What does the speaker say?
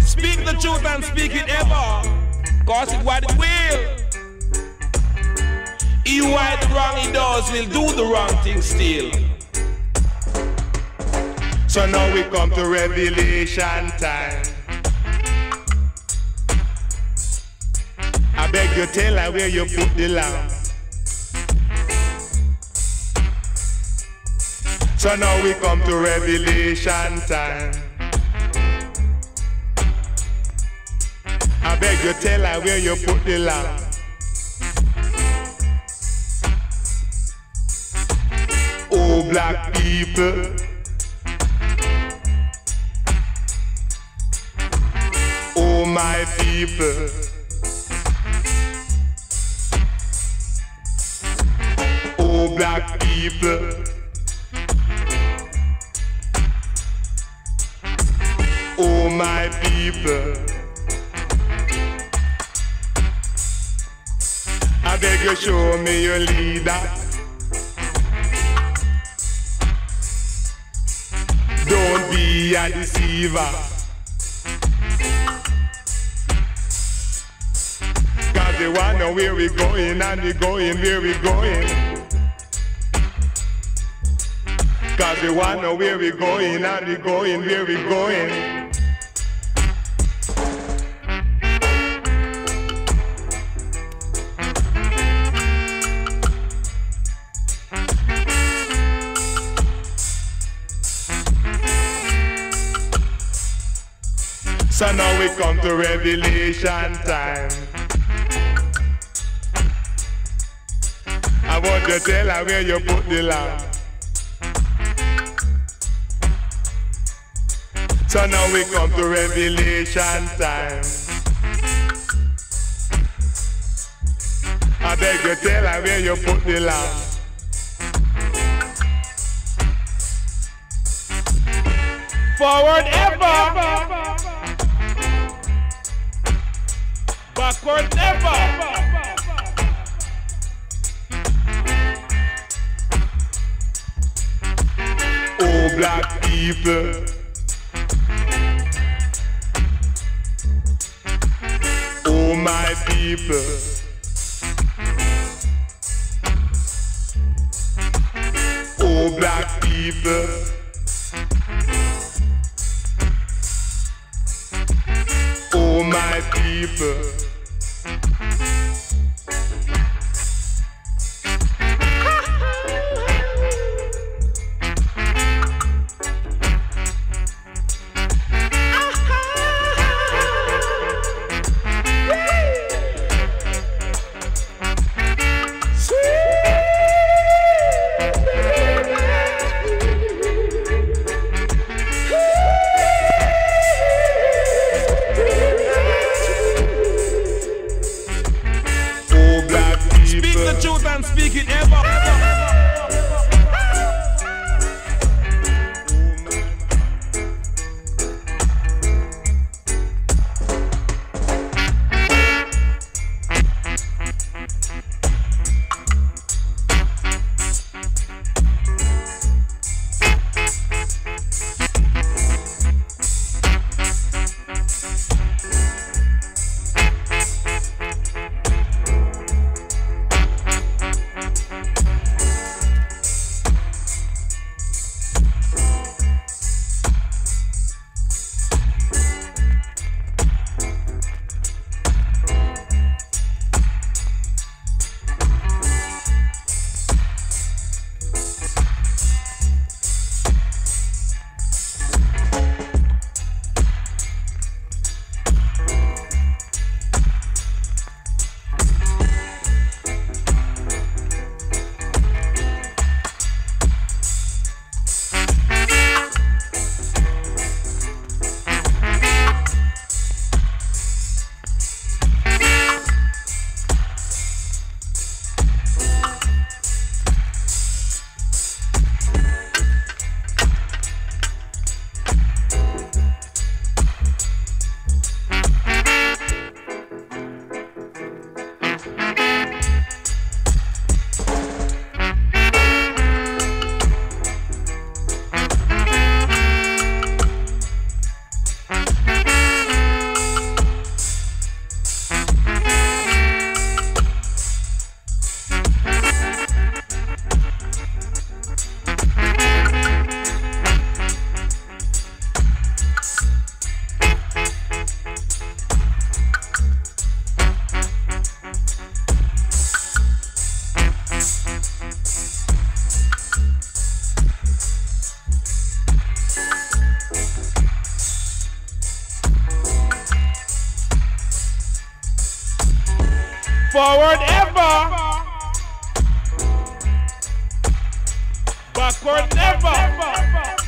Speak the truth and speak it ever. Cause it what it will. He who the wrong he does will do the wrong thing still. So now we come to revelation time. I beg you tell her where you put the lamp. So now we come to revelation time. I beg you tell her where you put the lamp. Oh black people. Oh my people. Oh black people. Oh my people. Beg you show me your leader. Don't be a deceiver. Cause they wanna where we going and we going where we going. Cause they wanna where we going and we going where we going. So now we come to revelation time. I want to tell her where you put the lamp. So now we come to revelation time. I beg you tell her where you put the lamp. Forward ever. Backward never. Oh black people. Oh my people. Oh black people. Oh my people. Thanks. Forward ever. Backward never.